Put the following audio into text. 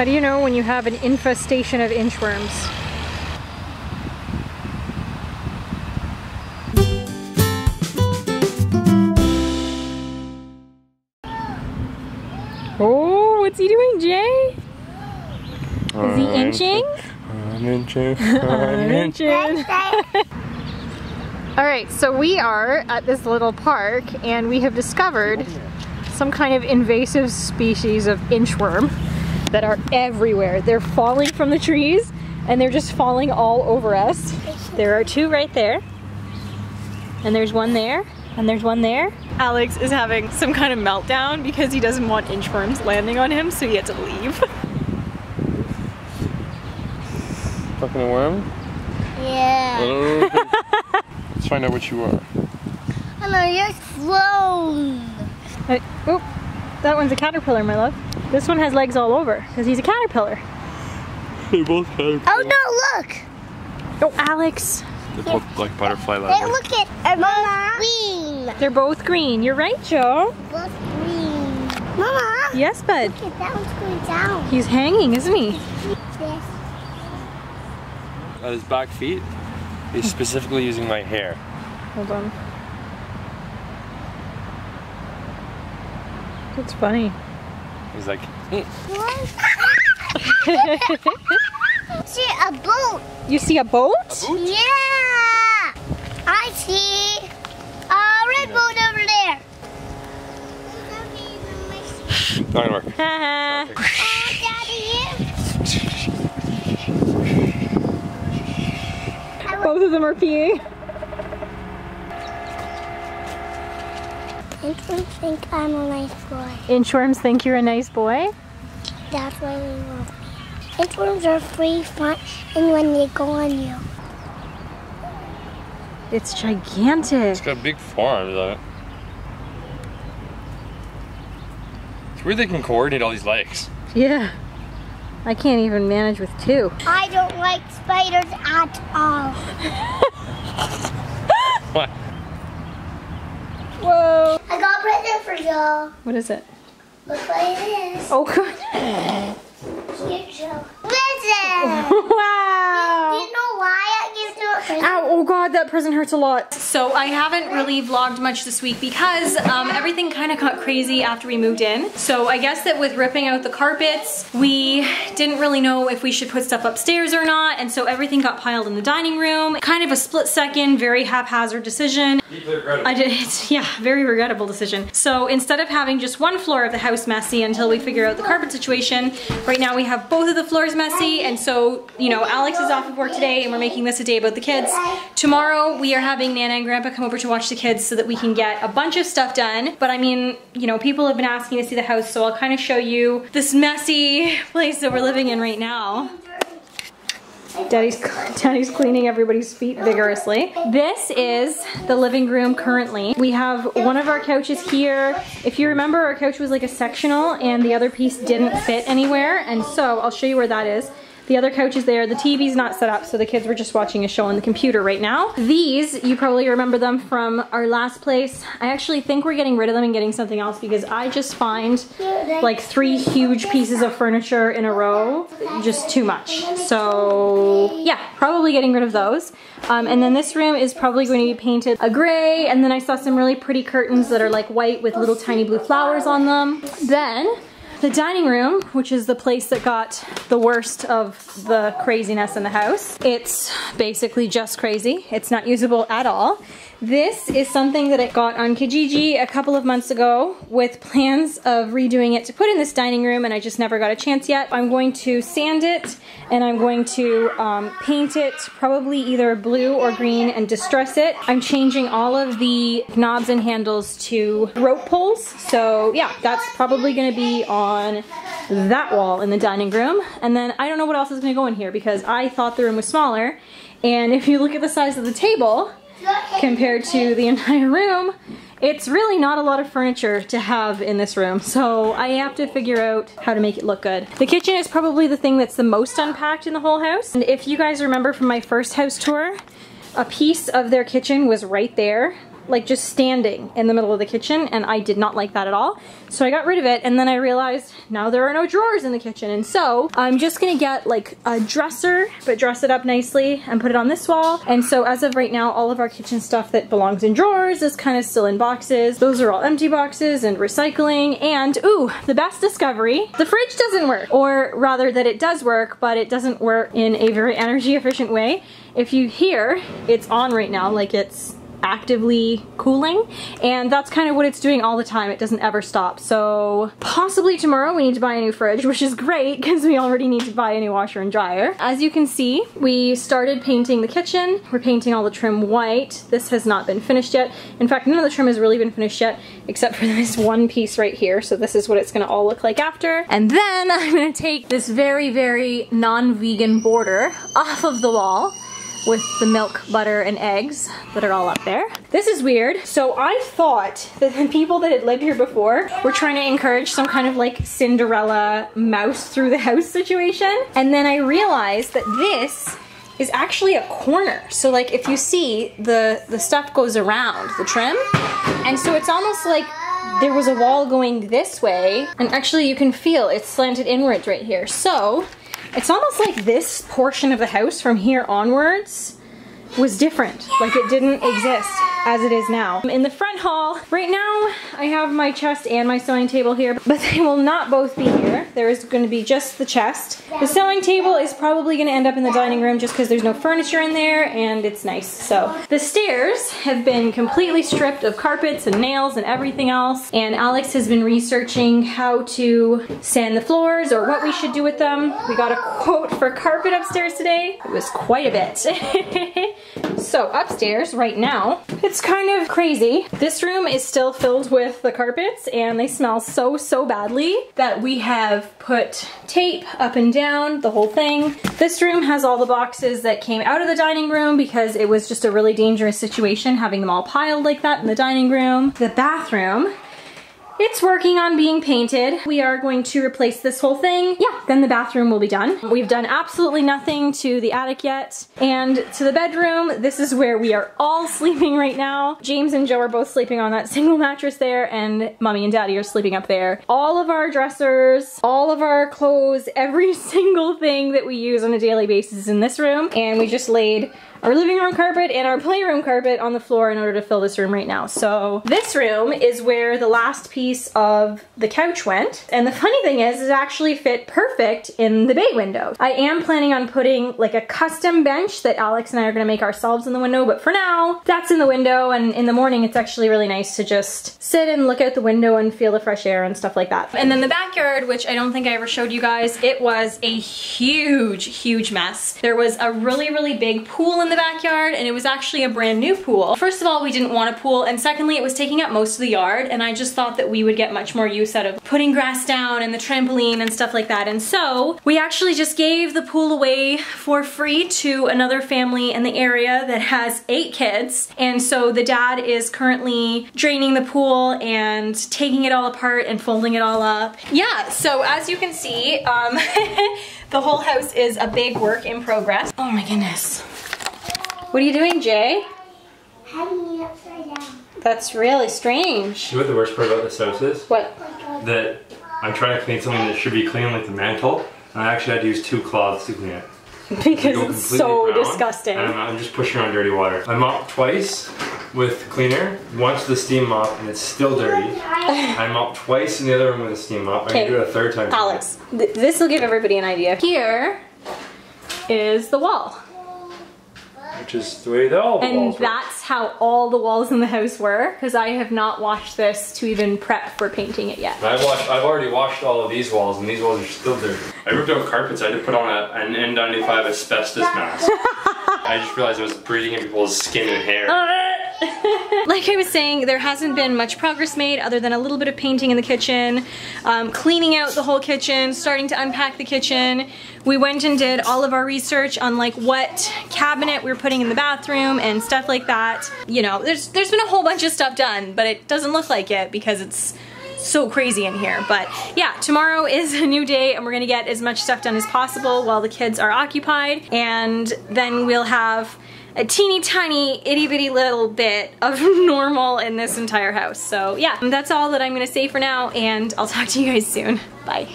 How do you know when you have an infestation of inchworms? Oh, what's he doing, Jay? Is he uh, inching? I'm inching. I'm inching. All right, so we are at this little park and we have discovered some kind of invasive species of inchworm that are everywhere. They're falling from the trees and they're just falling all over us. There are two right there. And there's one there and there's one there. Alex is having some kind of meltdown because he doesn't want inchworms landing on him, so he had to leave. Fucking a worm? Yeah. Let's find out what you are. Hello, you're thrown. Uh, oh, that one's a caterpillar, my love. This one has legs all over because he's a caterpillar. They both have. Oh no, look. Oh, Alex. They both like butterfly legs. leather. look at Mama. Green. They're both green. You're right, Joe. Both green. Mama. Yes, bud. Look at that one's going down. He's hanging, isn't he? Yes. At his back feet, he's specifically using my hair. Hold on. That's funny. He's like, "Hmm." What? See a boat. You see a boat? Yeah. I see a red boat over there. not gonna work. Haha. Oh, Daddy. Both of them are peeing. Inchworms think I'm a nice boy. Inchworms think you're a nice boy. That's why they love me. Inchworms are free fun and when they go on you. It's gigantic. It's got big forearms on it. It's weird they can coordinate all these legs. Yeah. I can't even manage with two. I don't like spiders at all. What? Whoa. I got a present for y'all. What is it? Look like this. Oh, good. Here, Joe. Present! Wow. you know why I gave you a present? Ow, oh god, that present hurts a lot. So I haven't really vlogged much this week because um, everything kind of got crazy after we moved in. So I guess that with ripping out the carpets, we didn't really know if we should put stuff upstairs or not, and so everything got piled in the dining room. Kind of a split second, very haphazard decision. I did, yeah, very regrettable decision. So instead of having just one floor of the house messy until we figure out the carpet situation, right now we have both of the floors messy, and so, you know, Alex is off of work today, and we're making this a day about the kids. Tomorrow, we are having Nana and Grandpa come over to watch the kids so that we can get a bunch of stuff done. But I mean, you know, people have been asking to see the house, so I'll kind of show you this messy place that we're living in right now. Daddy's, Daddy's cleaning everybody's feet vigorously. This is the living room currently. We have one of our couches here. If you remember, our couch was like a sectional and the other piece didn't fit anywhere. And so I'll show you where that is. The other couch is there. The TV's not set up, so the kids were just watching a show on the computer right now. These, you probably remember them from our last place. I actually think we're getting rid of them and getting something else because I just find like three huge pieces of furniture in a row just too much. So yeah, probably getting rid of those. Um, and then this room is probably going to be painted a gray, and then I saw some really pretty curtains that are like white with little tiny blue flowers on them. Then the dining room, which is the place that got the worst of the craziness in the house. It's basically just crazy. It's not usable at all. This is something that I got on Kijiji a couple of months ago with plans of redoing it to put in this dining room and I just never got a chance yet. I'm going to sand it and I'm going to um, paint it probably either blue or green and distress it. I'm changing all of the knobs and handles to rope pulls. So yeah, that's probably gonna be on that wall in the dining room. And then I don't know what else is gonna go in here because I thought the room was smaller. And if you look at the size of the table, compared to the entire room, it's really not a lot of furniture to have in this room. So I have to figure out how to make it look good. The kitchen is probably the thing that's the most unpacked in the whole house. And if you guys remember from my first house tour, a piece of their kitchen was right there like just standing in the middle of the kitchen and I did not like that at all. So I got rid of it and then I realized now there are no drawers in the kitchen. And so I'm just gonna get like a dresser, but dress it up nicely and put it on this wall. And so as of right now, all of our kitchen stuff that belongs in drawers is kind of still in boxes. Those are all empty boxes and recycling. And ooh, the best discovery, the fridge doesn't work. Or rather that it does work, but it doesn't work in a very energy efficient way. If you hear, it's on right now, like it's actively cooling and that's kind of what it's doing all the time. It doesn't ever stop. So possibly tomorrow we need to buy a new fridge which is great because we already need to buy a new washer and dryer. As you can see we started painting the kitchen. We're painting all the trim white. This has not been finished yet. In fact none of the trim has really been finished yet except for this one piece right here. So this is what it's going to all look like after. And then I'm to take this very very non-vegan border off of the wall with the milk, butter, and eggs that are all up there. This is weird. So I thought that the people that had lived here before were trying to encourage some kind of like Cinderella mouse through the house situation. And then I realized that this is actually a corner. So like if you see the, the stuff goes around the trim. And so it's almost like there was a wall going this way and actually you can feel it's slanted inwards right here. So it's almost like this portion of the house from here onwards was different. Like it didn't exist as it is now. In the front hall, right now I have my chest and my sewing table here, but they will not both be here. There is going to be just the chest. The sewing table is probably going to end up in the dining room just because there's no furniture in there and it's nice. So the stairs have been completely stripped of carpets and nails and everything else. And Alex has been researching how to sand the floors or what we should do with them. We got a quote for carpet upstairs today. It was quite a bit. So upstairs right now, it's kind of crazy. This room is still filled with the carpets and they smell so, so badly that we have put tape up and down, the whole thing. This room has all the boxes that came out of the dining room because it was just a really dangerous situation having them all piled like that in the dining room. The bathroom it's working on being painted. We are going to replace this whole thing. Yeah, then the bathroom will be done. We've done absolutely nothing to the attic yet. And to the bedroom, this is where we are all sleeping right now. James and Joe are both sleeping on that single mattress there and mommy and daddy are sleeping up there. All of our dressers, all of our clothes, every single thing that we use on a daily basis is in this room. And we just laid our living room carpet and our playroom carpet on the floor in order to fill this room right now. So this room is where the last piece of the couch went. And the funny thing is, it actually fit perfect in the bay window. I am planning on putting like a custom bench that Alex and I are gonna make ourselves in the window, but for now, that's in the window and in the morning it's actually really nice to just sit and look out the window and feel the fresh air and stuff like that. And then the backyard, which I don't think I ever showed you guys, it was a huge, huge mess. There was a really, really big pool in the backyard and it was actually a brand new pool. First of all, we didn't want a pool and secondly, it was taking up most of the yard and I just thought that we would get much more use out of putting grass down and the trampoline and stuff like that. And so we actually just gave the pool away for free to another family in the area that has eight kids. And so the dad is currently draining the pool and taking it all apart and folding it all up. Yeah, so as you can see, um, the whole house is a big work in progress. Oh my goodness. What are you doing, Jay? Having it upside down. That's really strange. You know what the worst part about this house is? What? That I'm trying to clean something that should be clean like the mantle, and I actually had to use two cloths to clean it. Because it's so brown, disgusting. And I'm just pushing on dirty water. I mopped twice with cleaner, once the steam mop, and it's still dirty. I mopped twice in the other room with a steam mop. I Okay. can do it a third time. Alex, th this will give everybody an idea. Here is the wall. Which is the way that all the And walls work. that's how all the walls in the house were, because I have not washed this to even prep for painting it yet. I've washed. I've already washed all of these walls, and these walls are still dirty. I ripped out carpets. I had to put on a, an N95 asbestos mask. I just realized I was breathing in people's skin and hair. like I was saying, there hasn't been much progress made other than a little bit of painting in the kitchen, um, cleaning out the whole kitchen, starting to unpack the kitchen. We went and did all of our research on like what cabinet we are putting in the bathroom and stuff like that. You know, there's there's been a whole bunch of stuff done, but it doesn't look like it because it's so crazy in here. But yeah, tomorrow is a new day and we're gonna get as much stuff done as possible while the kids are occupied. And then we'll have a teeny tiny itty bitty little bit of normal in this entire house. So yeah, that's all that I'm gonna say for now and I'll talk to you guys soon. Bye.